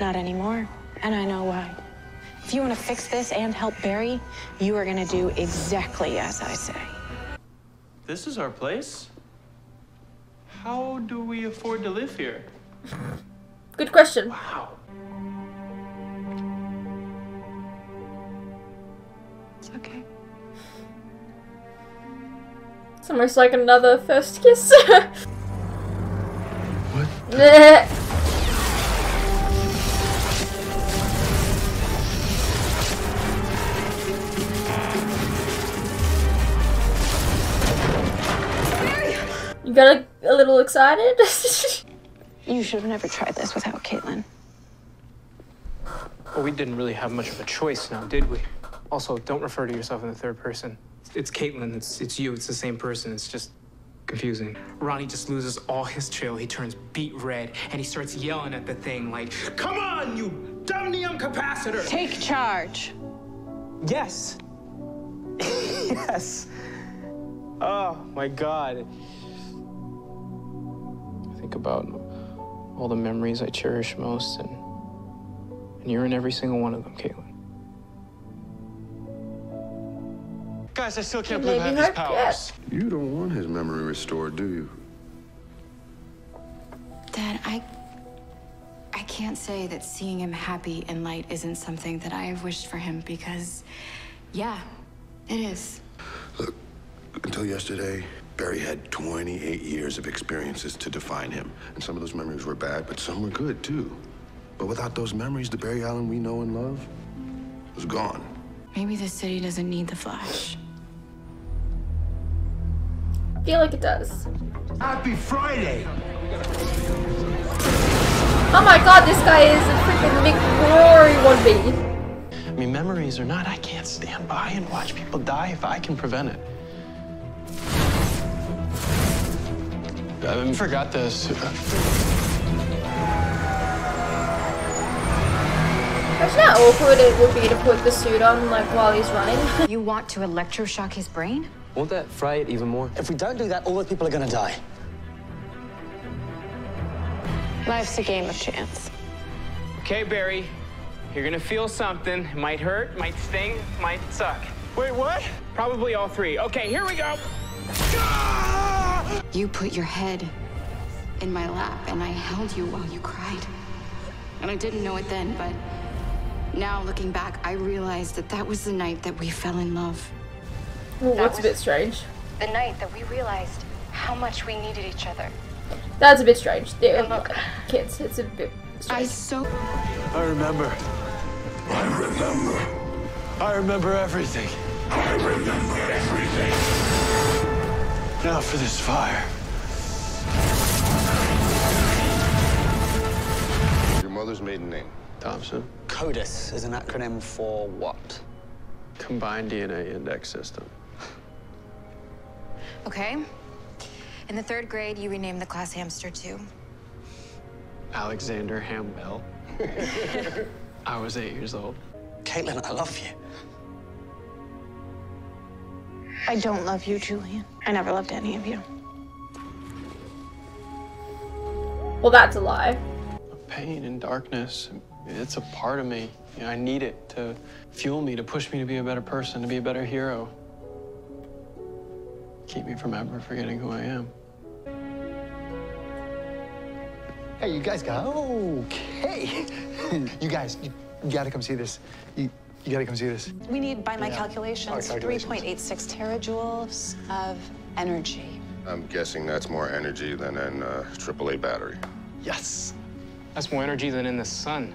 Not anymore. And I know why. If you want to fix this and help Barry, you are going to do exactly as I say. This is our place? How do we afford to live here? Good question. Wow. It's okay. It's almost like another first kiss. What? Got a, a little excited? You should have never tried this without Caitlin. Well, we didn't really have much of a choice now, did we? Also, don't refer to yourself in the third person. It's Caitlin, it's, it's you, it's the same person. It's just confusing. Ronnie just loses all his chill. He turns beet red and he starts yelling at the thing like, Come on, you dumnium capacitor! Take charge. Yes! yes! Oh my god. I think about all the memories I cherish most, and, and you're in every single one of them, Caitlin. Guys, I still can't believe I have these her- powers. You don't want his memory restored, do you? Dad, I. I can't say that seeing him happy and light isn't something that I have wished for him because, yeah, it is. Look, until yesterday, Barry had 28 years of experiences to define him. And some of those memories were bad, but some were good too. But without those memories, the Barry Allen we know and love was gone. Maybe the city doesn't need the Flash. I feel like it does. Happy Friday! Oh my god, this guy is a freaking Mick Rory wannabe. I mean, memories or not, I can't stand by and watch people die if I can prevent it. I forgot this. Imagine how awkward it would be to put the suit on like while he's running. You want to electroshock his brain? Won't that fry it even more? If we don't do that, all the people are gonna die. Life's a game of chance. Okay, Barry, you're gonna feel something. It might hurt, might sting, might suck. Wait, what? Probably all three. Okay, here we go. Ah! You put your head in my lap and I held you while you cried. And I didn't know it then, but now looking back, I realized that that was the night that we fell in love. Ooh, that's a bit strange. The night that we realized how much we needed each other. That's a bit strange. Yeah, And look- kids, it's a bit strange. I strange. so I remember. I remember. I remember everything. I remember everything. Now for this fire. Your mother's maiden name. Thompson, CODIS is an acronym for what? Combined DNA Index System. Okay. In the third grade, you renamed the class Hamster too. Alexander Hambell. I was eight years old. Caitlin, I love you. I don't love you, Julian. I never loved any of you. Well, that's a lie. Pain and darkness, it's a part of me. You know, I need it to fuel me, to push me to be a better person, to be a better hero. Keep me from ever forgetting who I am. Hey, you guys got okay. you guys, you, you gotta come see this. You, you gotta come see this. We need, by my Yeah. calculations, calculations. 3.86 terajoules of energy. I'm guessing that's more energy than an uh, AAA battery. Yes. That's more energy than in the sun.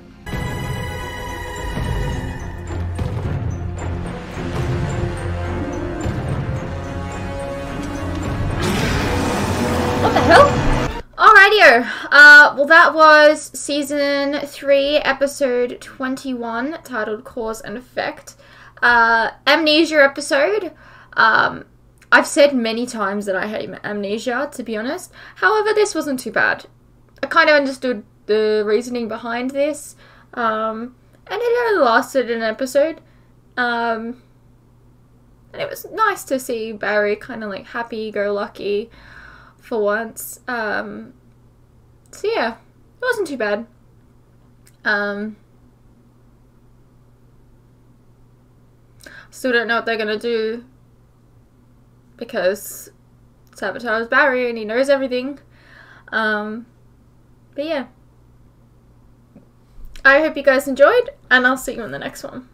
What the hell? Uh, well that was season 3, episode 21, titled Cause and Effect. Uh, amnesia episode. Um, I've said many times that I hate amnesia, to be honest. However, this wasn't too bad. I kind of understood the reasoning behind this. Um, and it only lasted an episode. Um, and it was nice to see Barry kind of like happy go lucky for once. Um, so yeah, it wasn't too bad. Um, still don't know what they're gonna do because is Barry and he knows everything. Um, but yeah. I hope you guys enjoyed, and I'll see you in the next one.